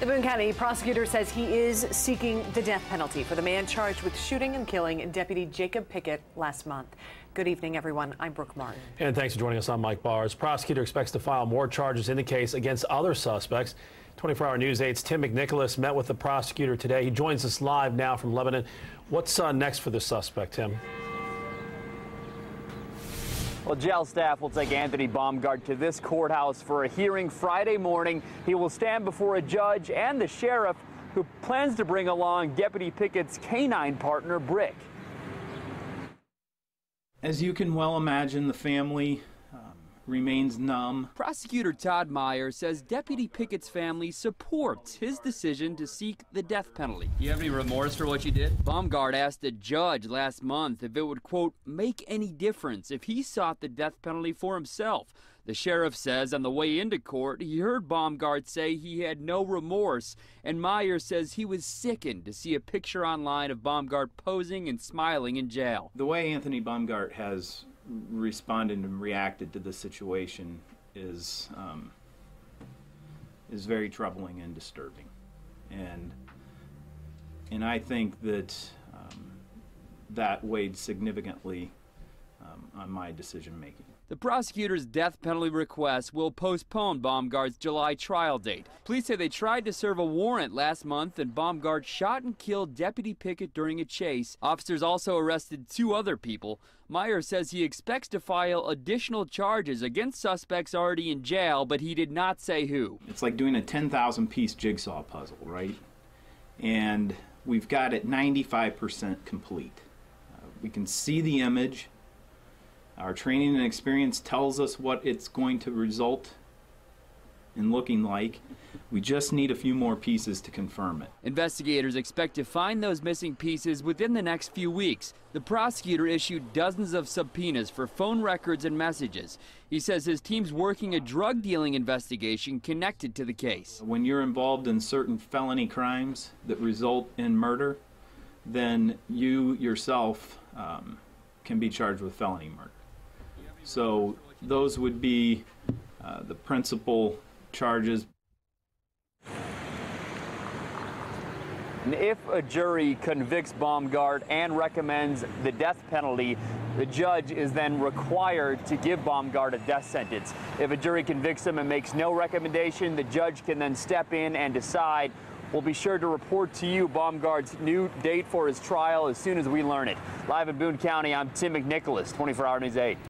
The Boone County prosecutor says he is seeking the death penalty for the man charged with shooting and killing Deputy Jacob Pickett last month. Good evening, everyone. I'm Brooke Martin. And thanks for joining us. I'm Mike Bars. Prosecutor expects to file more charges in the case against other suspects. 24 Hour News 8's Tim McNicholas met with the prosecutor today. He joins us live now from Lebanon. What's uh, next for the suspect, Tim? Well, jail staff will take Anthony Baumgart to this courthouse for a hearing Friday morning. He will stand before a judge and the sheriff who plans to bring along Deputy Pickett's canine partner, Brick. As you can well imagine, the family uh, remains numb. Prosecutor Todd Meyer says Deputy Pickett's family supports his decision to seek the death penalty. Do you have any remorse for what you did? Baumgart asked a judge last month if it would, quote, make any difference if he sought the death penalty for himself. The sheriff says on the way into court, he heard Baumgart say he had no remorse, and Meyer says he was sickened to see a picture online of Baumgart posing and smiling in jail. The way Anthony Baumgart has responded and reacted to the situation is um, is very troubling and disturbing, and and I think that um, that weighed significantly um, on my decision making. The prosecutor's death penalty request will postpone Baumgart's July trial date. Police say they tried to serve a warrant last month and Baumgart shot and killed Deputy Pickett during a chase. Officers also arrested two other people. Meyer says he expects to file additional charges against suspects already in jail, but he did not say who. It's like doing a 10,000 piece jigsaw puzzle, right? And we've got it 95% complete. Uh, we can see the image. Our training and experience tells us what it's going to result in looking like. We just need a few more pieces to confirm it. Investigators expect to find those missing pieces within the next few weeks. The prosecutor issued dozens of subpoenas for phone records and messages. He says his team's working a drug dealing investigation connected to the case. When you're involved in certain felony crimes that result in murder, then you yourself um, can be charged with felony murder. So those would be uh, the principal charges. And if a jury convicts Baumgart and recommends the death penalty, the judge is then required to give Baumgart a death sentence. If a jury convicts him and makes no recommendation, the judge can then step in and decide. We'll be sure to report to you Baumgart's new date for his trial as soon as we learn it. Live in Boone County, I'm Tim McNicholas, 24 Hour News 8.